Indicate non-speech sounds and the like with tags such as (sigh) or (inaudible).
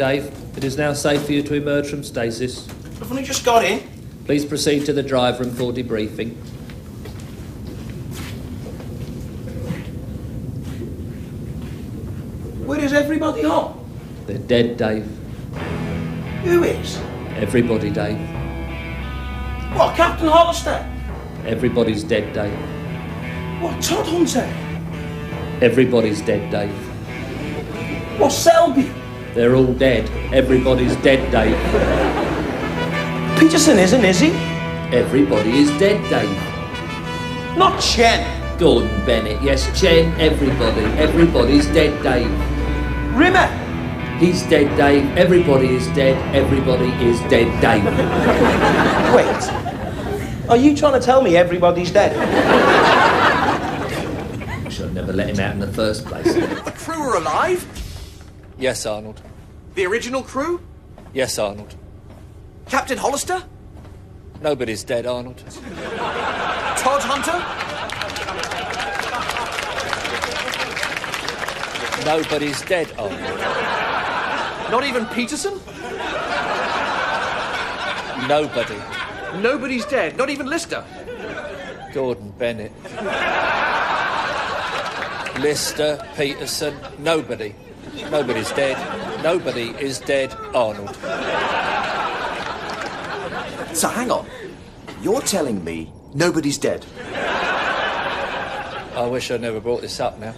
Dave. It is now safe for you to emerge from stasis. I've only just got in. Please proceed to the drive room for debriefing. Where is everybody Hol? They're dead, Dave. Who is? Everybody, Dave. What, Captain Hollister? Everybody's dead, Dave. What, Todd Hunter? Everybody's dead, Dave. What, Selby? They're all dead. Everybody's dead, Dave. Peterson isn't, is he? Everybody is dead, Dave. Not Chen. Gordon Bennett, yes, Chen, everybody. Everybody's dead, Dave. Rimmer. He's dead, Dave. Everybody is dead. Everybody is dead, Dave. (laughs) Wait. Are you trying to tell me everybody's dead? (laughs) Should have never let him out in the first place. (laughs) The crew are alive? Yes, Arnold. The original crew? Yes, Arnold. Captain Hollister? Nobody's dead, Arnold. Todd Hunter? Nobody's dead, Arnold. Not even Peterson? Nobody. Nobody's dead. Not even Lister. Gordon Bennett. Lister, Peterson, nobody. Nobody's dead. Nobody is dead, Arnold. So hang on. You're telling me nobody's dead? I wish I'd never brought this up now.